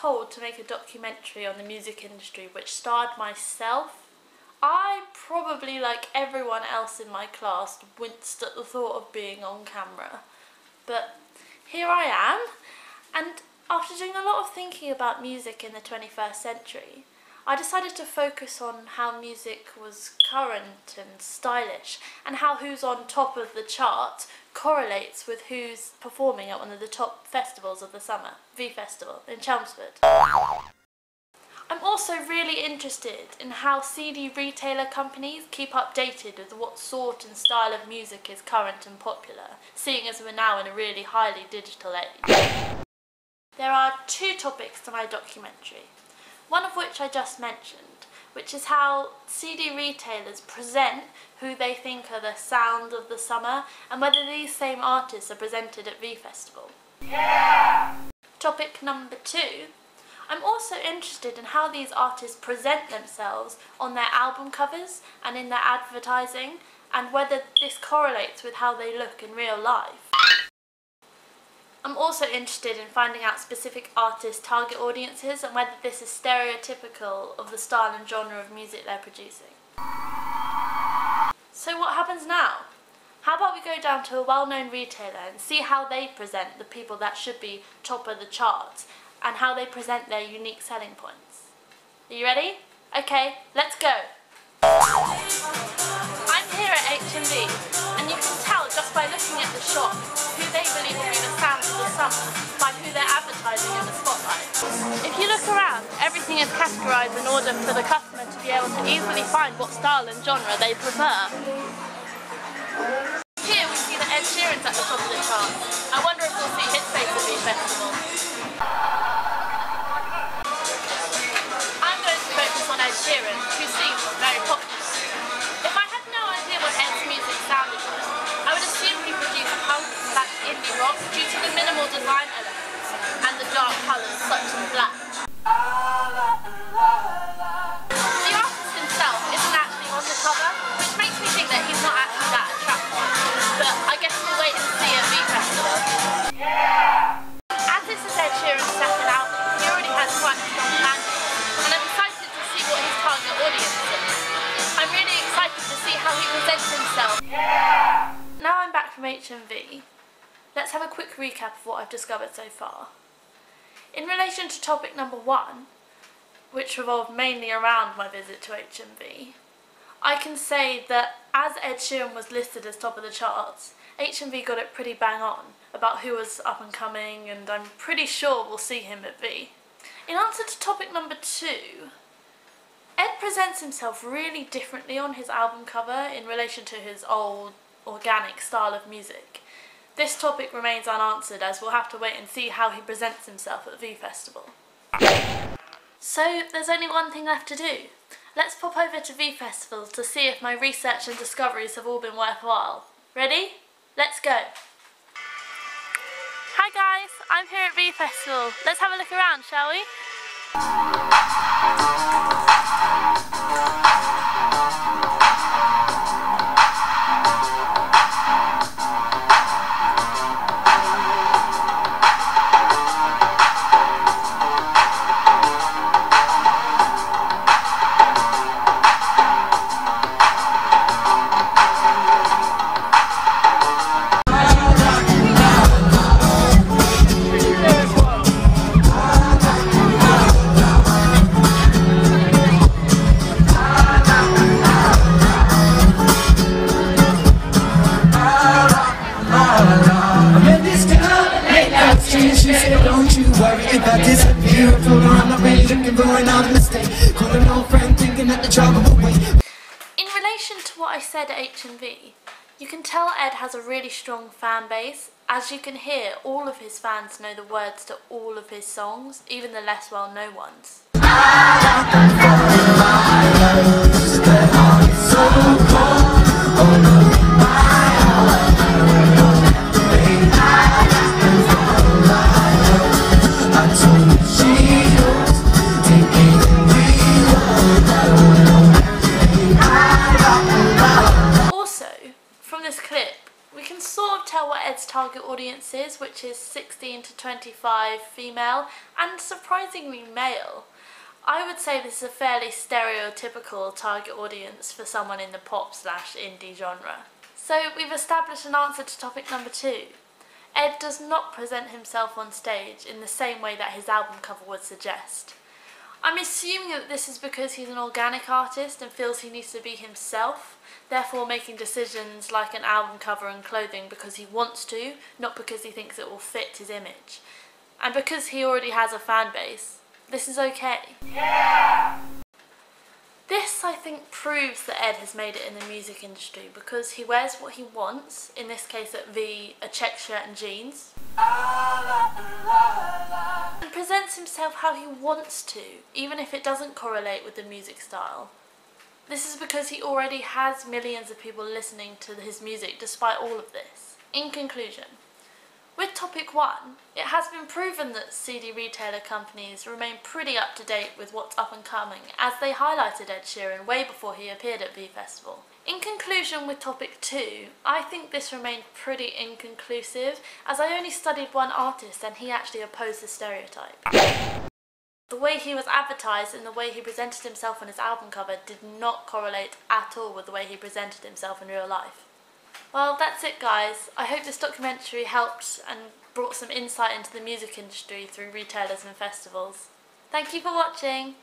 told to make a documentary on the music industry which starred myself, I probably, like everyone else in my class, winced at the thought of being on camera. But here I am, and after doing a lot of thinking about music in the 21st century, I decided to focus on how music was current and stylish, and how who's on top of the chart correlates with who's performing at one of the top festivals of the summer, V Festival in Chelmsford. I'm also really interested in how CD retailer companies keep updated with what sort and style of music is current and popular, seeing as we're now in a really highly digital age. There are two topics to my documentary, one of which I just mentioned, which is how CD retailers present who they think are the sound of the summer and whether these same artists are presented at V Festival. Yeah! Topic number two I'm also interested in how these artists present themselves on their album covers and in their advertising, and whether this correlates with how they look in real life. I'm also interested in finding out specific artists' target audiences and whether this is stereotypical of the style and genre of music they're producing. So what happens now? How about we go down to a well-known retailer and see how they present the people that should be top of the charts and how they present their unique selling points. Are you ready? Okay, let's go. I'm here at HMV and you can tell just by looking at the shop summer by who they're advertising in the spotlight. If you look around, everything is categorised in order for the customer to be able to easily find what style and genre they prefer. Here we see that Ed Sheeran's at the top of the chart. I wonder if we'll see his face at the festival. HMV. Let's have a quick recap of what I've discovered so far. In relation to topic number one, which revolved mainly around my visit to HMV, I can say that as Ed Sheeran was listed as top of the charts, HMV got it pretty bang on about who was up and coming and I'm pretty sure we'll see him at V. In answer to topic number two, Ed presents himself really differently on his album cover in relation to his old, organic style of music. This topic remains unanswered as we'll have to wait and see how he presents himself at V Festival. So there's only one thing left to do. Let's pop over to V Festival to see if my research and discoveries have all been worthwhile. Ready? Let's go! Hi guys, I'm here at V Festival. Let's have a look around, shall we? Looking for another mistake. Call an old friend thinking that the trouble will wait. In relation to what I said at HMV, you can tell Ed has a really strong fan base. As you can hear, all of his fans know the words to all of his songs, even the less well known ones. Ed's target audience is, which is 16 to 25 female and surprisingly male. I would say this is a fairly stereotypical target audience for someone in the pop slash indie genre. So we've established an answer to topic number two. Ed does not present himself on stage in the same way that his album cover would suggest. I'm assuming that this is because he's an organic artist and feels he needs to be himself, therefore making decisions like an album cover and clothing because he wants to, not because he thinks it will fit his image. And because he already has a fan base, this is okay. Yeah! This, I think, proves that Ed has made it in the music industry because he wears what he wants, in this case at V, a check shirt and jeans, and presents himself how he wants to, even if it doesn't correlate with the music style. This is because he already has millions of people listening to his music despite all of this. In conclusion, with topic one, it has been proven that CD retailer companies remain pretty up to date with what's up and coming, as they highlighted Ed Sheeran way before he appeared at V Festival. In conclusion with topic two, I think this remained pretty inconclusive, as I only studied one artist and he actually opposed the stereotype. The way he was advertised and the way he presented himself on his album cover did not correlate at all with the way he presented himself in real life. Well, that's it guys. I hope this documentary helped and brought some insight into the music industry through retailers and festivals. Thank you for watching.